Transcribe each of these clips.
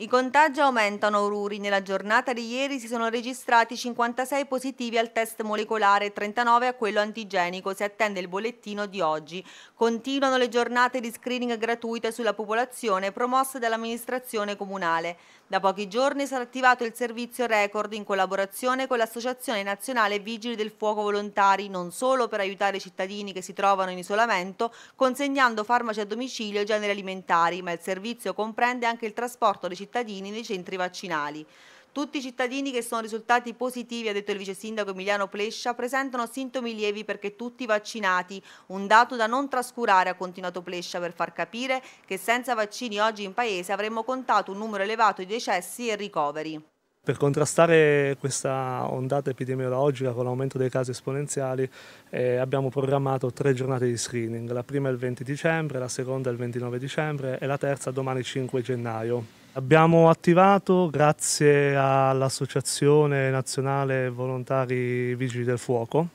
I contagi aumentano a Ururi. Nella giornata di ieri si sono registrati 56 positivi al test molecolare e 39 a quello antigenico. Si attende il bollettino di oggi. Continuano le giornate di screening gratuite sulla popolazione promosse dall'amministrazione comunale. Da pochi giorni sarà attivato il servizio Record in collaborazione con l'Associazione Nazionale Vigili del Fuoco Volontari, non solo per aiutare i cittadini che si trovano in isolamento, consegnando farmaci a domicilio e generi alimentari, ma il servizio comprende anche il trasporto dei cittadini cittadini nei centri vaccinali. Tutti i cittadini che sono risultati positivi, ha detto il vice sindaco Emiliano Plescia, presentano sintomi lievi perché tutti vaccinati, un dato da non trascurare, ha continuato Plescia per far capire che senza vaccini oggi in paese avremmo contato un numero elevato di decessi e ricoveri. Per contrastare questa ondata epidemiologica con l'aumento dei casi esponenziali eh, abbiamo programmato tre giornate di screening, la prima il 20 dicembre, la seconda il 29 dicembre e la terza domani 5 gennaio. Abbiamo attivato, grazie all'Associazione Nazionale Volontari Vigili del Fuoco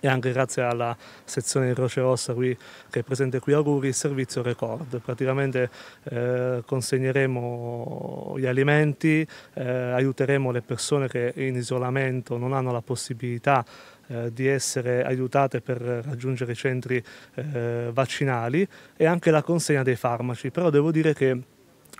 e anche grazie alla sezione di Croce Rossa qui, che è presente qui a Ruri, il servizio Record. Praticamente eh, consegneremo gli alimenti, eh, aiuteremo le persone che in isolamento non hanno la possibilità eh, di essere aiutate per raggiungere i centri eh, vaccinali e anche la consegna dei farmaci. Però devo dire che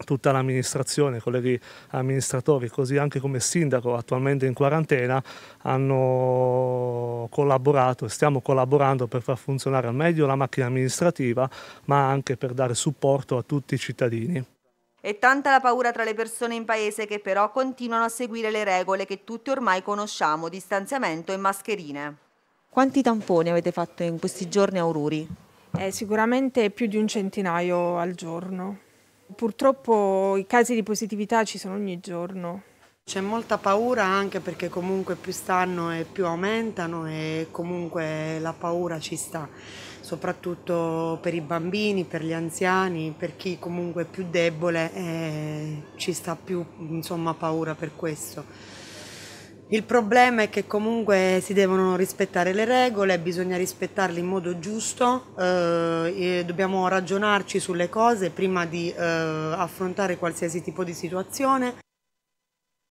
tutta l'amministrazione, colleghi amministratori, così anche come sindaco attualmente in quarantena, hanno collaborato e stiamo collaborando per far funzionare al meglio la macchina amministrativa, ma anche per dare supporto a tutti i cittadini. È tanta la paura tra le persone in paese che però continuano a seguire le regole che tutti ormai conosciamo, distanziamento e mascherine. Quanti tamponi avete fatto in questi giorni a Ururi? Eh, sicuramente più di un centinaio al giorno. Purtroppo i casi di positività ci sono ogni giorno. C'è molta paura anche perché comunque più stanno e più aumentano e comunque la paura ci sta, soprattutto per i bambini, per gli anziani, per chi comunque è più debole eh, ci sta più insomma, paura per questo. Il problema è che comunque si devono rispettare le regole, bisogna rispettarle in modo giusto, eh, dobbiamo ragionarci sulle cose prima di eh, affrontare qualsiasi tipo di situazione.